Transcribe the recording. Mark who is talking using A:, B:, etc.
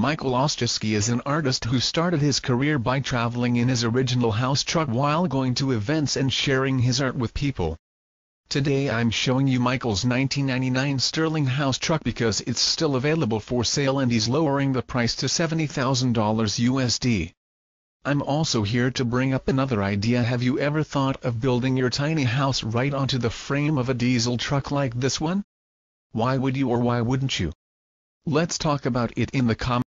A: Michael Ostaski is an artist who started his career by traveling in his original house truck while going to events and sharing his art with people. Today I'm showing you Michael's 1999 Sterling house truck because it's still available for sale and he's lowering the price to $70,000 USD. I'm also here to bring up another idea have you ever thought of building your tiny house right onto the frame of a diesel truck like this one? Why would you or why wouldn't you? Let's talk about it in the comments.